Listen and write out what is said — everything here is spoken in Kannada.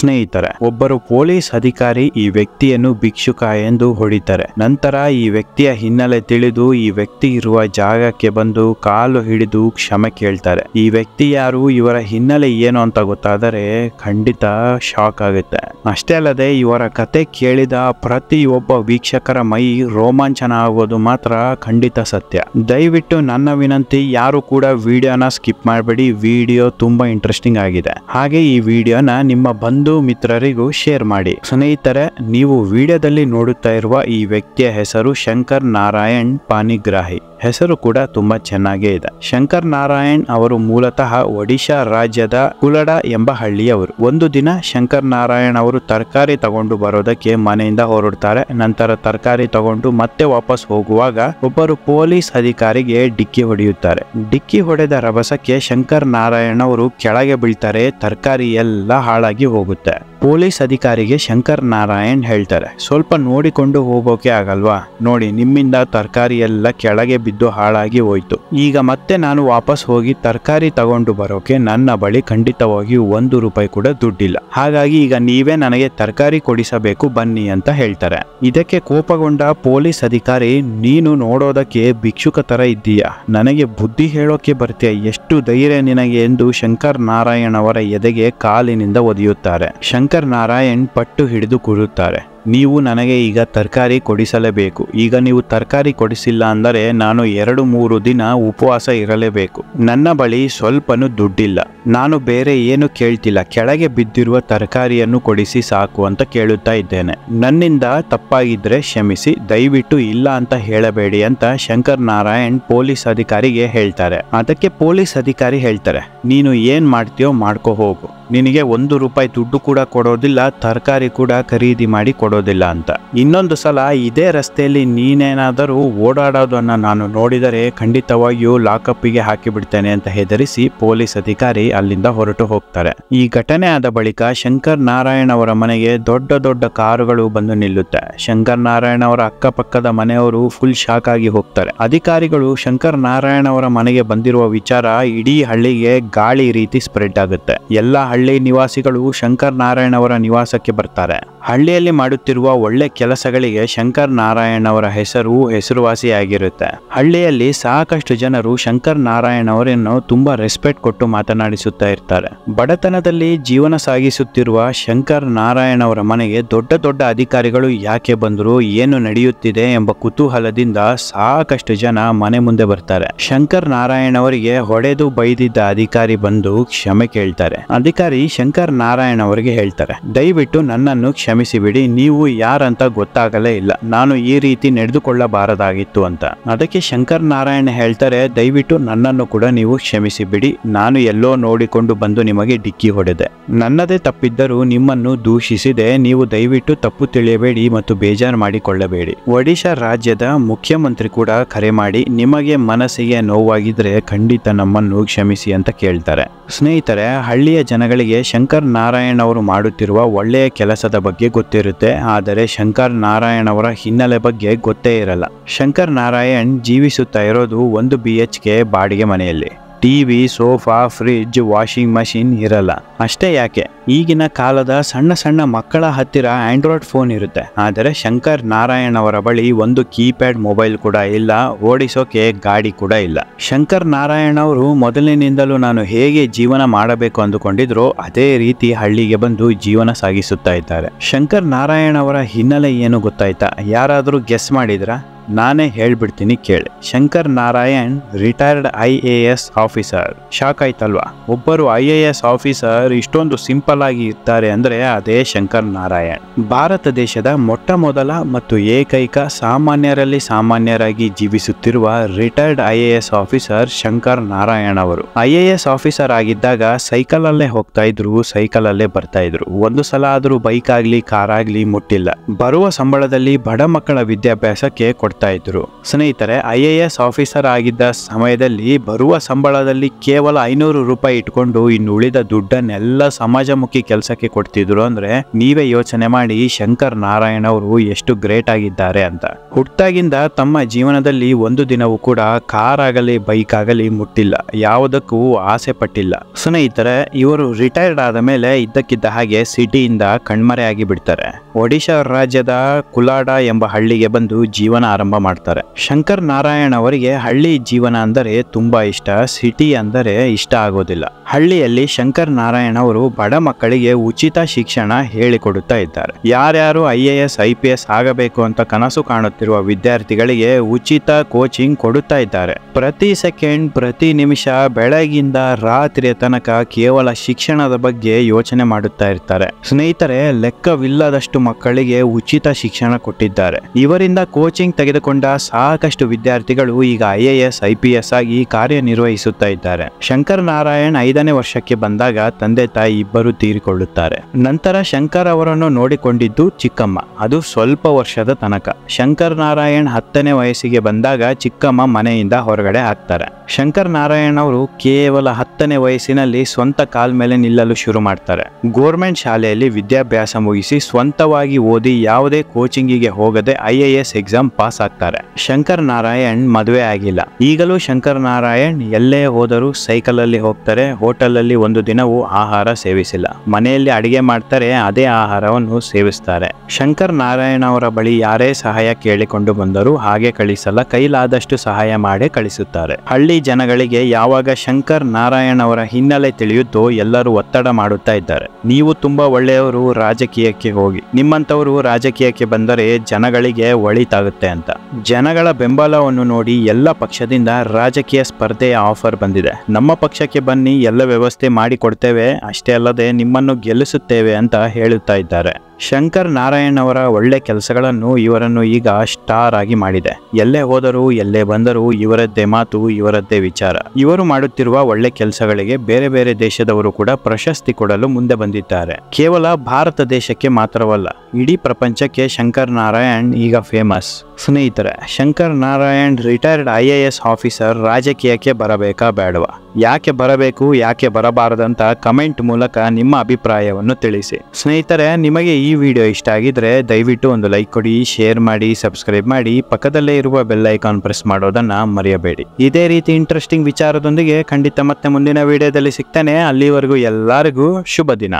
ಸ್ನೇಹಿತರೆ, ಒಬ್ಬರು ಪೊಲೀಸ್ ಅಧಿಕಾರಿ ಈ ವ್ಯಕ್ತಿಯನ್ನು ಭಿಕ್ಷುಕ ಎಂದು ಹೊಡಿತಾರೆ. ನಂತರ ಈ ವ್ಯಕ್ತಿಯ ಹಿನ್ನೆಲೆ ತಿಳಿದು ಈ ವ್ಯಕ್ತಿ ಇರುವ ಜಾಗಕ್ಕೆ ಬಂದು ಕಾಲು ಹಿಡಿದು ಕ್ಷಮೆ ಕೇಳ್ತಾರೆ. ಈ ವ್ಯಕ್ತಿ ಯಾರು, ಇವರ ಹಿನ್ನೆಲೆ ಏನು ಅಂತ ಗೊತ್ತಾದರೆ ಖಂಡಿತ ಶಾಕ್ ಆಗುತ್ತೆ. ಅಷ್ಟೇ ಅಲ್ಲದೆ ಇವರ ಕತೆ ಕೇಳಿದ ಪ್ರತಿಯೊಬ್ಬ ವೀಕ್ಷಕರ ಮೈ ರೋಮಾಂಚನ ಆಗೋದು ಮಾತ್ರ ಖಂಡಿತ ಸತ್ಯ. ದಯವಿಟ್ಟು ನನ್ನ ವಿನಂತಿ, ಯಾರು ಕೂಡ ವಿಡಿಯೋನ ಸ್ಕಿಪ್ ಮಾಡಬೇಡಿ. ವಿಡಿಯೋ ತುಂಬಾ ಇಂಟ್ರೆಸ್ಟಿಂಗ್ ಆಗಿದೆ. ಹಾಗೆ ಈ ವಿಡಿಯೋನ ನಿಮ್ಮ ಬಂಧು ಮಿತ್ರರಿಗೂ ಶೇರ್ ಮಾಡಿ. ಸ್ನೇಹಿತರೆ ನೀವು ವಿಡಿಯೋದಲ್ಲಿ ನೋಡುತ್ತಾ ಇರುವ ಈ ವ್ಯಕ್ತಿಯ ಹೆಸರು ಶಂಕರ್ ನಾರಾಯಣ್ ಪಾನಿಗ್ರಾಹಿ. ಹೆಸರು ಕೂಡ ತುಂಬಾ ಚೆನ್ನಾಗೇ ಇದೆ. ಶಂಕರ್ ನಾರಾಯಣ್ ಅವರು ಮೂಲತಃ ಒಡಿಶಾ ರಾಜ್ಯದ ಕುಲಡ ಎಂಬ ಹಳ್ಳಿಯವರು. ಒಂದು ದಿನ ಶಂಕರ್ ನಾರಾಯಣ್ ಅವರು ತರಕಾರಿ ತಗೊಂಡು ಬರೋದಕ್ಕೆ ಮನೆಯಿಂದ ಹೊರಡ್ತಾರೆ. ನಂತರ ತರಕಾರಿ ತಗೊಂಡು ಮತ್ತೆ ವಾಪಸ್ ಹೋಗುವಾಗ ಒಬ್ಬರು ಪೊಲೀಸ್ ಅಧಿಕಾರಿಗೆ ಡಿಕ್ಕಿ ಹೊಡೆಯುತ್ತಾರೆ. ಡಿಕ್ಕಿ ಹೊಡೆದ ರಭಸಕ್ಕೆ ಶಂಕರ್ ನಾರಾಯಣ್ ಅವರು ಕೆಳಗೆ ಬೀಳ್ತಾರೆ. ತರಕಾರಿ ಎಲ್ಲ ಹಾಳಾಗಿ ಹೋಗುತ್ತೆ. ಪೊಲೀಸ್ ಅಧಿಕಾರಿಗೆ ಶಂಕರ್ ನಾರಾಯಣ್ ಹೇಳ್ತಾರೆ. ಸ್ವಲ್ಪ ನೋಡಿಕೊಂಡು ಹೋಗೋಕೆ ಆಗಲ್ವಾ? ನೋಡಿ, ನಿಮ್ಮಿಂದ ತರಕಾರಿ ಎಲ್ಲ ಕೆಳಗೆ ಬಿದ್ದು ಹಾಳಾಗಿ ಹೋಯ್ತು. ಈಗ ಮತ್ತೆ ನಾನು ವಾಪಸ್ ಹೋಗಿ ತರಕಾರಿ ತಗೊಂಡು ಬರೋಕೆ ನನ್ನ ಬಳಿ ಖಂಡಿತವಾಗಿ ಒಂದು ರೂಪಾಯಿ ಕೂಡ ದುಡ್ಡಿಲ್ಲ. ಹಾಗಾಗಿ ಈಗ ನೀವೇ ನನಗೆ ತರಕಾರಿ ಕೊಡಿಸಬೇಕು ಬನ್ನಿ ಅಂತ ಹೇಳ್ತಾರೆ. ಇದಕ್ಕೆ ಕೋಪಗೊಂಡ ಪೊಲೀಸ್ ಅಧಿಕಾರಿ, ನೀನು ನೋಡೋದಕ್ಕೆ ಭಿಕ್ಷುಕ ತರ ಇದ್ದೀಯಾ? ನನಗೆ ಬುದ್ಧಿ ಹೇಳೋಕೆ ಬರ್ತೀಯ? ಎಷ್ಟು ಧೈರ್ಯ ನಿನಗೆ ಎಂದು ಶಂಕರ್ ನಾರಾಯಣ್ ಅವರ ಎದೆಗೆ ಕಾಲಿನಿಂದ ಒದೆಯುತ್ತಾರೆ. ಶಂಕರ್ ನಾರಾಯಣ್ ಪಟ್ಟು ಹಿಡಿದು ಕೂರುತ್ತಾರೆ. ನೀವು ನನಗೆ ಈಗ ತರಕಾರಿ ಕೊಡಿಸಲೇಬೇಕು. ಈಗ ನೀವು ತರಕಾರಿ ಕೊಡಿಸಿಲ್ಲ ಅಂದರೆ ನಾನು ಎರಡು ಮೂರು ದಿನ ಉಪವಾಸ ಇರಲೇಬೇಕು. ನನ್ನ ಬಳಿ ಸ್ವಲ್ಪನೂ ದುಡ್ಡಿಲ್ಲ. ನಾನು ಬೇರೆ ಏನು ಕೇಳ್ತಿಲ್ಲ. ಕೆಳಗೆ ಬಿದ್ದಿರುವ ತರಕಾರಿಯನ್ನು ಕೊಡಿಸಿ ಸಾಕು ಅಂತ ಕೇಳುತ್ತಾ ಇದ್ದೇನೆ. ನನ್ನಿಂದ ತಪ್ಪಾಗಿದ್ರೆ ಕ್ಷಮಿಸಿ, ದಯವಿಟ್ಟು ಇಲ್ಲ ಅಂತ ಹೇಳಬೇಡಿ ಅಂತ ಶಂಕರ್ ನಾರಾಯಣ್ ಪೊಲೀಸ್ ಅಧಿಕಾರಿಗೆ ಹೇಳ್ತಾರೆ. ಅದಕ್ಕೆ ಪೊಲೀಸ್ ಅಧಿಕಾರಿ ಹೇಳ್ತಾರೆ, ನೀನು ಏನ್ ಮಾಡ್ತೀಯೋ ಮಾಡ್ಕೋ ಹೋಗು. ನಿನಗೆ ಒಂದು ರೂಪಾಯಿ ದುಡ್ಡು ಕೂಡ ಕೊಡೋದಿಲ್ಲ, ತರಕಾರಿ ಕೂಡ ಖರೀದಿ ಮಾಡಿ ಕೊಡೋದಿಲ್ಲ ಅಂತ. ಇನ್ನೊಂದು ಸಲ ಇದೇ ರಸ್ತೆಯಲ್ಲಿ ನೀನೇನಾದರೂ ಓಡಾಡೋದನ್ನ ನಾನು ನೋಡಿದರೆ ಖಂಡಿತವಾಗಿಯೂ ಲಾಕಪ್ಪಿಗೆ ಹಾಕಿಬಿಡ್ತೇನೆ ಅಂತ ಹೆದರಿಸಿ ಪೊಲೀಸ್ ಅಧಿಕಾರಿ ಅಲ್ಲಿಂದ ಹೊರಟು ಹೋಗ್ತಾರೆ. ಈ ಘಟನೆ ಆದ ಬಳಿಕ ಶಂಕರ್ ನಾರಾಯಣ ಅವರ ಮನೆಗೆ ದೊಡ್ಡ ದೊಡ್ಡ ಕಾರುಗಳು ಬಂದು ನಿಲ್ಲುತ್ತೆ. ಶಂಕರ್ ನಾರಾಯಣ ಅವರ ಅಕ್ಕಪಕ್ಕದ ಮನೆಯವರು ಫುಲ್ ಶಾಕ್ ಆಗಿ ಹೋಗ್ತಾರೆ. ಅಧಿಕಾರಿಗಳು ಶಂಕರ್ ನಾರಾಯಣ ಅವರ ಮನೆಗೆ ಬಂದಿರುವ ವಿಚಾರ ಇಡೀ ಹಳ್ಳಿಗೆ ಗಾಳಿ ರೀತಿ ಸ್ಪ್ರೆಡ್ ಆಗುತ್ತೆ. ಎಲ್ಲ ಹಳ್ಳಿ ನಿವಾಸಿಗಳು ಶಂಕರ್ ನಾರಾಯಣ ಅವರ ನಿವಾಸಕ್ಕೆ ಬರ್ತಾರೆ. ಹಳ್ಳಿಯಲ್ಲಿ ಮಾಡುತ್ತಿರುವ ಒಳ್ಳೆ ಕೆಲಸಗಳಿಗೆ ಶಂಕರ್ ನಾರಾಯಣ್ ಅವರ ಹೆಸರು ಹೆಸರುವಾಸಿಯಾಗಿರುತ್ತೆ. ಹಳ್ಳಿಯಲ್ಲಿ ಸಾಕಷ್ಟು ಜನರು ಶಂಕರ್ ನಾರಾಯಣ್ ಅವರನ್ನು ತುಂಬಾ ರೆಸ್ಪೆಕ್ಟ್ ಕೊಟ್ಟು ಮಾತನಾಡಿಸುತ್ತಾ ಇರ್ತಾರೆ. ಬಡತನದಲ್ಲಿ ಜೀವನ ಸಾಗಿಸುತ್ತಿರುವ ಶಂಕರ್ ನಾರಾಯಣ್ ಅವರ ಮನೆಗೆ ದೊಡ್ಡ ದೊಡ್ಡ ಅಧಿಕಾರಿಗಳು ಯಾಕೆ ಬಂದರು, ಏನು ನಡೆಯುತ್ತಿದೆ ಎಂಬ ಕುತೂಹಲದಿಂದ ಸಾಕಷ್ಟು ಜನ ಮನೆ ಮುಂದೆ ಬರ್ತಾರೆ. ಶಂಕರ್ ನಾರಾಯಣ್ ಅವರಿಗೆ ಹೊಡೆದು ಬೈದಿದ್ದ ಅಧಿಕಾರಿ ಬಂದು ಕ್ಷಮೆ ಕೇಳ್ತಾರೆ. ಅಧಿಕಾರಿ ಶಂಕರ್ ನಾರಾಯಣ್ ಅವರಿಗೆ ಹೇಳ್ತಾರೆ, ದಯವಿಟ್ಟು ನನ್ನನ್ನು ಬಿಡಿ ನೀವು ಯಾರಂತ ಗೊತ್ತಾಗಲೇ ಇಲ್ಲ. ನಾನು ಈ ರೀತಿ ನಡೆದುಕೊಳ್ಳಬಾರದಾಗಿತ್ತು ಅಂತ. ಅದಕ್ಕೆ ಶಂಕರ್ ನಾರಾಯಣ್ ಹೇಳ್ತಾರೆ, ದಯವಿಟ್ಟು ನನ್ನನ್ನು ಕೂಡ ನೀವು ಕ್ಷಮಿಸಿಬಿಡಿ. ನಾನು ಎಲ್ಲೋ ನೋಡಿಕೊಂಡು ಬಂದು ನಿಮಗೆ ಡಿಕ್ಕಿ ಹೊಡೆದೆ. ನನ್ನದೇ ತಪ್ಪಿದ್ದರೂ ನಿಮ್ಮನ್ನು ದೂಷಿಸಿದೆ. ನೀವು ದಯವಿಟ್ಟು ತಪ್ಪು ತಿಳಿಯಬೇಡಿ ಮತ್ತು ಬೇಜಾರು ಮಾಡಿಕೊಳ್ಳಬೇಡಿ. ಒಡಿಶಾ ರಾಜ್ಯದ ಮುಖ್ಯಮಂತ್ರಿ ಕೂಡ ಕರೆ ಮಾಡಿ, ನಿಮಗೆ ಮನಸ್ಸಿಗೆ ನೋವಾಗಿದ್ರೆ ಖಂಡಿತ ನಮ್ಮನ್ನು ಕ್ಷಮಿಸಿ ಅಂತ ಕೇಳ್ತಾರೆ. ಸ್ನೇಹಿತರೆ, ಹಳ್ಳಿಯ ಜನಗಳಿಗೆ ಶಂಕರ್ ನಾರಾಯಣ್ ಅವರು ಮಾಡುತ್ತಿರುವ ಒಳ್ಳೆಯ ಕೆಲಸದ ಬಗ್ಗೆ ಗೊತ್ತಿರುತ್ತೆ, ಆದರೆ ಶಂಕರ್ ನಾರಾಯಣ್ ಅವರ ಹಿನ್ನೆಲೆ ಬಗ್ಗೆ ಗೊತ್ತೇ ಇರಲ್ಲ. ಶಂಕರ್ ನಾರಾಯಣ್ ಜೀವಿಸುತ್ತಾ ಇರೋದು ಒಂದು ಬಿ ಎಚ್ ಕೆ ಬಾಡಿಗೆ ಮನೆಯಲ್ಲಿ. TV, sofa, fridge, washing machine ಇರಲ್ಲ. ಅಷ್ಟೇ ಯಾಕೆ? ಈಗಿನ ಕಾಲದ ಸಣ್ಣ ಸಣ್ಣ ಮಕ್ಕಳ ಹತ್ತಿರ ಆಂಡ್ರಾಯ್ಡ್ ಫೋನ್ ಇರುತ್ತೆ. ಆದರೆ ಶಂಕರ್ ನಾರಾಯಣ್ ಅವರ ಬಳಿ ಒಂದು ಕೀಪ್ಯಾಡ್ ಮೊಬೈಲ್ ಕೂಡ ಇಲ್ಲ, ಓಡಿಸೋಕೆ ಗಾಡಿ ಕೂಡ ಇಲ್ಲ. ಶಂಕರ್ ನಾರಾಯಣ್ ಅವರು ಮೊದಲಿನಿಂದಲೂ ನಾನು ಹೇಗೆ ಜೀವನ ಮಾಡಬೇಕು ಅಂದುಕೊಂಡಿದ್ರು, ಅದೇ ರೀತಿ ಹಳ್ಳಿಗೆ ಬಂದು ಜೀವನ ಸಾಗಿಸುತ್ತಾ ಇದ್ದಾರೆ. ಶಂಕರ್ ನಾರಾಯಣ್ ಅವರ ಹಿನ್ನೆಲೆ ಏನು ಗೊತ್ತಾಯ್ತಾ? ಯಾರಾದರೂ ಗೆಸ್ ಮಾಡಿದ್ರಾ? ನಾನೇ ಹೇಳ್ಬಿಡ್ತೀನಿ ಕೇಳಿ. Shankar Narayan retired I A S officer shock ಆಯ್ತಲ್ವಾ? ಒಬ್ಬರು ಐ ಎ ಎಸ್ ಆಫೀಸರ್ ಇಷ್ಟೊಂದು ಸಿಂಪಲ್ ಆಗಿ ಇರ್ತಾರೆ ಅಂದ್ರೆ ಅದೇ ಶಂಕರ್ ನಾರಾಯಣ್. ಭಾರತ ದೇಶದ ಮೊಟ್ಟ ಮೊದಲ ಮತ್ತು ಏಕೈಕ ಸಾಮಾನ್ಯರಲ್ಲಿ ಸಾಮಾನ್ಯರಾಗಿ ಜೀವಿಸುತ್ತಿರುವ retired I A S officer Shankar Narayan ಅವರು. ಐ ಎ ಎಸ್ ಆಫೀಸರ್ ಆಗಿದ್ದಾಗ ಸೈಕಲ್ ಅಲ್ಲೇ ಹೋಗ್ತಾ ಇದ್ರು ಸೈಕಲ್ ಅಲ್ಲೇ ಬರ್ತಾ ಇದ್ರು. ಒಂದು ಸಲ ಆದ್ರೂ ಬೈಕ್ ಆಗ್ಲಿ ಕಾರ್ ಆಗ್ಲಿ ಮುಟ್ಟಿಲ್ಲ. ಬರುವ ಸಂಬಳದಲ್ಲಿ ಬಡ ಮಕ್ಕಳ ವಿದ್ಯಾಭ್ಯಾಸಕ್ಕೆ ಕೊಡ್ತಾ ಇದ್ರು ಸ್ನೇಹಿತರೆ, ಐ ಆಫೀಸರ್ ಆಗಿದ್ದ ಸಮಯದಲ್ಲಿ ಬರುವ ಸಂಬಳದಲ್ಲಿ ಕೇವಲ ಐನೂರು ರೂಪಾಯಿ ಇಟ್ಕೊಂಡು ಇನ್ನು ಉಳಿದ ದುಡ್ಡನ್ನೆಲ್ಲ ಸಮಾಜಮುಖಿ ಕೆಲಸಕ್ಕೆ ಕೊಡ್ತಿದ್ರು ಅಂದ್ರೆ ನೀವೇ ಯೋಚನೆ ಮಾಡಿ ಶಂಕರ್ ನಾರಾಯಣ್ ಅವರು ಎಷ್ಟು ಗ್ರೇಟ್ ಆಗಿದ್ದಾರೆ ಅಂತ. ಹುಟ್ಟಾಗಿಂದ ತಮ್ಮ ಜೀವನದಲ್ಲಿ ಒಂದು ದಿನವೂ ಕೂಡ ಕಾರ್ ಆಗಲಿ, ಬೈಕ್ ಆಗಲಿ ಮುಟ್ಟಿಲ್ಲ. ಯಾವುದಕ್ಕೂ ಆಸೆ ಪಟ್ಟಿಲ್ಲ. ಸ್ನೇಹಿತರೆ, ಇವರು ರಿಟೈರ್ಡ್ ಆದ ಮೇಲೆ ಇದ್ದಕ್ಕಿದ್ದ ಹಾಗೆ ಸಿಟಿಯಿಂದ ಕಣ್ಮರೆಯಾಗಿ ಬಿಡ್ತಾರೆ. ಒಡಿಶಾ ರಾಜ್ಯದ ಕುಲಾಡ ಎಂಬ ಹಳ್ಳಿಗೆ ಬಂದು ಜೀವನ ಆರಂಭ ಮಾಡ್ತಾರೆ. ಶಂಕರ್ ನಾರಾಯಣ್ ಅವರಿಗೆ ಹಳ್ಳಿ ಜೀವನ ಅಂದರೆ ತುಂಬಾ ಇಷ್ಟ, ಸಿಟಿ ಅಂದರೆ ಇಷ್ಟ ಆಗೋದಿಲ್ಲ. ಹಳ್ಳಿಯಲ್ಲಿ ಶಂಕರ್ ನಾರಾಯಣ್ ಅವರು ಬಡ ಮಕ್ಕಳಿಗೆ ಉಚಿತ ಶಿಕ್ಷಣ ಹೇಳಿಕೊಡುತ್ತಾ ಇದ್ದಾರೆ. ಯಾರ್ಯಾರು I A S, I P S ಆಗಬೇಕು ಅಂತ ಕನಸು ಕಾಣುತ್ತಿರುವ ವಿದ್ಯಾರ್ಥಿಗಳಿಗೆ ಉಚಿತ ಕೋಚಿಂಗ್ ಕೊಡುತ್ತಾ ಇದ್ದಾರೆ. ಪ್ರತಿ ಸೆಕೆಂಡ್, ಪ್ರತಿ ನಿಮಿಷ ಬೆಳಗಿಂದ ರಾತ್ರಿಯ ತನಕ ಕೇವಲ ಶಿಕ್ಷಣದ ಬಗ್ಗೆ ಯೋಚನೆ ಮಾಡುತ್ತಾ ಇರ್ತಾರೆ. ಸ್ನೇಹಿತರೆ, ಲೆಕ್ಕವಿಲ್ಲದಷ್ಟು ಮಕ್ಕಳಿಗೆ ಉಚಿತ ಶಿಕ್ಷಣ ಕೊಟ್ಟಿದ್ದಾರೆ. ಇವರಿಂದ ಕೋಚಿಂಗ್ ತೆಗೆದುಕೊಂಡ ಸಾಕಷ್ಟು ವಿದ್ಯಾರ್ಥಿಗಳು ಈಗ ಐಎಎಸ್, ಐಪಿಎಸ್ ಆಗಿ ಕಾರ್ಯನಿರ್ವಹಿಸುತ್ತಾ ಇದ್ದಾರೆ. ಶಂಕರ್ ನಾರಾಯಣ್ ಐದನೇ ವರ್ಷಕ್ಕೆ ಬಂದಾಗ ತಂದೆ ತಾಯಿ ಇಬ್ಬರು ತೀರಿಕೊಳ್ಳುತ್ತಾರೆ. ನಂತರ ಶಂಕರ್ ಅವರನ್ನು ನೋಡಿಕೊಂಡಿದ್ದು ಚಿಕ್ಕಮ್ಮ. ಅದು ಸ್ವಲ್ಪ ವರ್ಷದ ತನಕ. ಶಂಕರ್ ನಾರಾಯಣ್ ಹತ್ತನೇ ವಯಸ್ಸಿಗೆ ಬಂದಾಗ ಚಿಕ್ಕಮ್ಮ ಮನೆಯಿಂದ ಹೊರಗಡೆ ಹಾಕ್ತಾರೆ ಶಂಕರ್ ನಾರಾಯಣ್ ಅವರು ಕೇವಲ ಹತ್ತನೇ ವಯಸ್ಸಿನಲ್ಲಿ ಸ್ವಂತ ಕಾಲ್ ಮೇಲೆ ನಿಲ್ಲಲು ಶುರು ಮಾಡ್ತಾರೆ. ಗೋರ್ಮೆಂಟ್ ಶಾಲೆಯಲ್ಲಿ ವಿದ್ಯಾಭ್ಯಾಸ ಮುಗಿಸಿ ಸ್ವಂತವಾಗಿ ಓದಿ ಯಾವುದೇ ಕೋಚಿಂಗಿಗೆ ಹೋಗದೆ ಐಎಎಸ್ ಎಕ್ಸಾಮ್ ಪಾಸ್ ಆಗ್ತಾರೆ ಶಂಕರ್ ನಾರಾಯಣ್ ಮದುವೆ ಆಗಿಲ್ಲ. ಈಗಲೂ ಶಂಕರ್ ನಾರಾಯಣ್ ಎಲ್ಲೇ ಹೋದರೂ ಸೈಕಲ್ ಅಲ್ಲಿ ಹೋಗ್ತಾರೆ ಹೋಟೆಲ್ ಅಲ್ಲಿ ಒಂದು ದಿನವೂ ಆಹಾರ ಸೇವಿಸಿಲ್ಲ. ಮನೆಯಲ್ಲಿ ಅಡಿಗೆ ಮಾಡ್ತಾರೆ, ಅದೇ ಆಹಾರವನ್ನು ಸೇವಿಸ್ತಾರೆ. ಶಂಕರ್ ನಾರಾಯಣ ಅವರ ಬಳಿ ಯಾರೇ ಸಹಾಯ ಕೇಳಿಕೊಂಡು ಬಂದರೂ ಹಾಗೆ ಕಳಿಸಲ್ಲ, ಕೈಲಾದಷ್ಟು ಸಹಾಯ ಮಾಡಿ ಕಳಿಸುತ್ತಾರೆ. ಹಳ್ಳಿ ಜನಗಳಿಗೆ ಯಾವಾಗ ಶಂಕರ್ ನಾರಾಯಣ್ ಅವರ ಹಿನ್ನೆಲೆ ತಿಳಿಯುತ್ತೋ ಎಲ್ಲರೂ ಒತ್ತಡ ಮಾಡುತ್ತಾ ಇದ್ದಾರೆ. ನೀವು ತುಂಬಾ ಒಳ್ಳೆಯವರು ರಾಜಕೀಯಕ್ಕೆ ಹೋಗಿ. ನಿಮ್ಮಂತವರು ರಾಜಕೀಯಕ್ಕೆ ಬಂದರೆ ಜನಗಳಿಗೆ ಒಳಿತಾಗುತ್ತೆ ಅಂತ. ಜನಗಳ ಬೆಂಬಲವನ್ನು ನೋಡಿ ಎಲ್ಲ ಪಕ್ಷದಿಂದ ರಾಜಕೀಯ ಸ್ಪರ್ಧೆಯ ಆಫರ್ ಬಂದಿದೆ. ನಮ್ಮ ಪಕ್ಷಕ್ಕೆ ಬನ್ನಿ, ಎಲ್ಲ ವ್ಯವಸ್ಥೆ ಮಾಡಿಕೊಡ್ತೇವೆ ಅಷ್ಟೇ ಅಲ್ಲದೆ ನಿಮ್ಮನ್ನು ಗೆಲ್ಲಿಸುತ್ತೇವೆ ಅಂತ ಹೇಳುತ್ತಾ ಇದ್ದಾರೆ. ಶಂಕರ್ ನಾರಾಯಣ್ ಅವರ ಒಳ್ಳೆ ಕೆಲಸಗಳನ್ನು ಇವರನ್ನು ಈಗ ಸ್ಟಾರ್ ಆಗಿ ಮಾಡಿದೆ. ಎಲ್ಲೇ ಹೋದರೂ, ಎಲ್ಲೇ ಬಂದರೂ ಇವರದ್ದೇ ಮಾತು, ಇವರದ್ದೇ ವಿಚಾರ. ಇವರು ಮಾಡುತ್ತಿರುವ ಒಳ್ಳೆ ಕೆಲಸಗಳಿಗೆ ಬೇರೆ ಬೇರೆ ದೇಶದವರು ಕೂಡ ಪ್ರಶಸ್ತಿ ಕೊಡಲು ಮುಂದೆ ಬಂದಿದ್ದಾರೆ. ಕೇವಲ ಭಾರತ ದೇಶಕ್ಕೆ ಮಾತ್ರವಲ್ಲ, ಇಡೀ ಪ್ರಪಂಚಕ್ಕೆ ಶಂಕರ್ ನಾರಾಯಣ್ ಈಗ ಫೇಮಸ್ ಸ್ನೇಹಿತರೆ, Shankar Narayan retired I A S officer ರಾಜಕೀಯಕ್ಕೆ ಬರಬೇಕಾ ಬೇಡವಾ? ಯಾಕೆ ಬರಬೇಕು, ಯಾಕೆ ಬರಬಾರದಂತ ಕಮೆಂಟ್ ಮೂಲಕ ನಿಮ್ಮ ಅಭಿಪ್ರಾಯವನ್ನು ತಿಳಿಸಿ. ಸ್ನೇಹಿತರೆ, ನಿಮಗೆ ಈ ವಿಡಿಯೋ ಇಷ್ಟ ಆಗಿದ್ರೆ ದಯವಿಟ್ಟು ಒಂದು ಲೈಕ್ ಕೊಡಿ ಶೇರ್ ಮಾಡಿ ಸಬ್ಸ್ಕ್ರೈಬ್ ಮಾಡಿ, ಪಕ್ಕದಲ್ಲೇ ಇರುವ ಬೆಲ್ ಐಕಾನ್ ಪ್ರೆಸ್ ಮಾಡೋದನ್ನ ಮರೆಯಬೇಡಿ. ಇದೇ ರೀತಿ ಇಂಟ್ರೆಸ್ಟಿಂಗ್ ವಿಚಾರದೊಂದಿಗೆ ಖಂಡಿತ ಮತ್ತೆ ಮುಂದಿನ ವಿಡಿಯೋದಲ್ಲಿ ಸಿಗ್ತಾನೆ. ಅಲ್ಲಿವರೆಗೂ ಎಲ್ಲರಿಗೂ ಶುಭ ದಿನ.